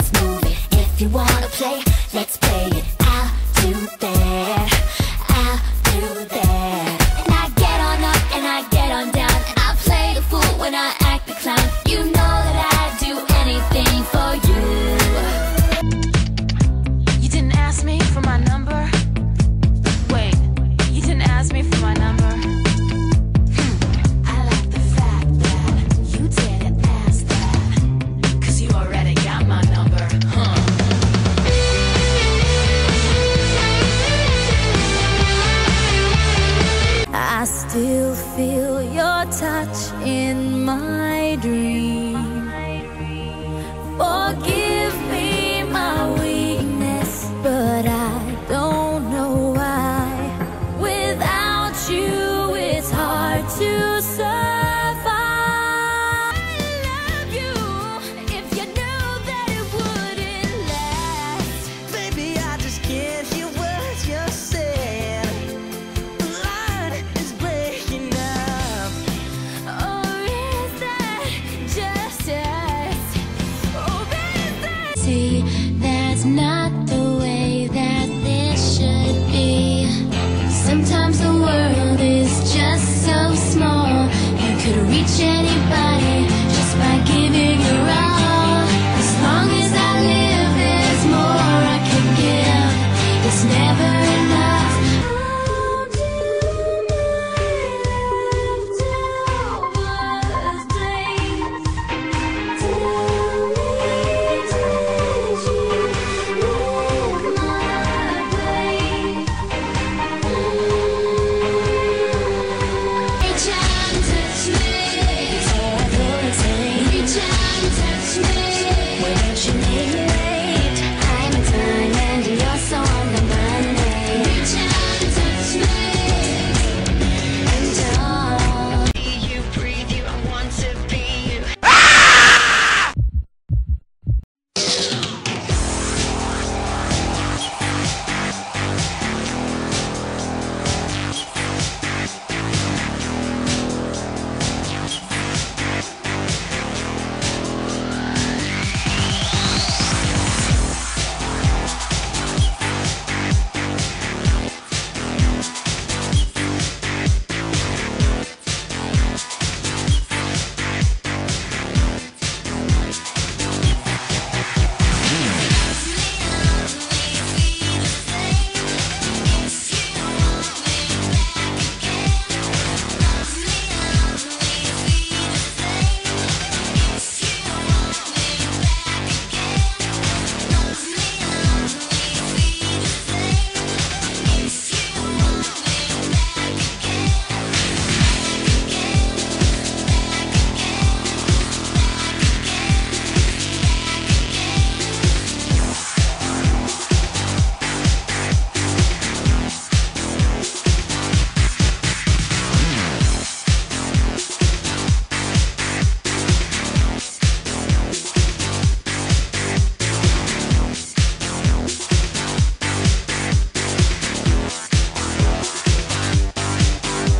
let's move it If you wanna play, let's play it out to there. touch in my dream. you. me